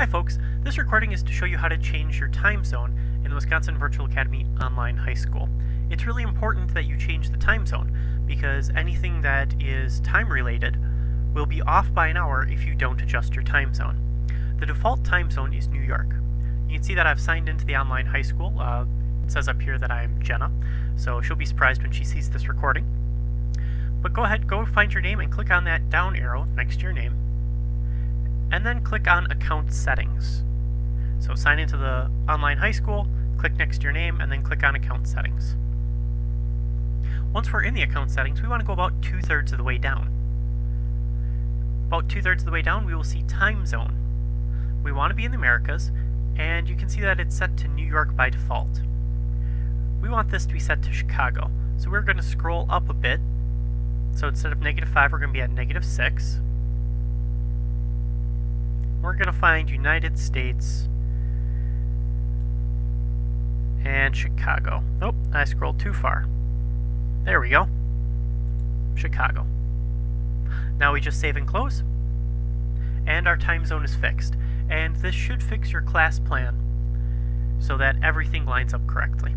Hi folks, this recording is to show you how to change your time zone in the Wisconsin Virtual Academy Online High School. It's really important that you change the time zone because anything that is time related will be off by an hour if you don't adjust your time zone. The default time zone is New York. You can see that I've signed into the online high school. Uh, it says up here that I'm Jenna, so she'll be surprised when she sees this recording. But go ahead, go find your name and click on that down arrow next to your name and then click on Account Settings. So sign into the online high school, click next to your name, and then click on Account Settings. Once we're in the account settings, we want to go about two-thirds of the way down. About two-thirds of the way down, we will see Time Zone. We want to be in the Americas, and you can see that it's set to New York by default. We want this to be set to Chicago, so we're going to scroll up a bit. So instead of negative 5, we're going to be at negative 6 we're going to find United States and Chicago. Oh, I scrolled too far. There we go. Chicago. Now we just save and close. And our time zone is fixed. And this should fix your class plan so that everything lines up correctly.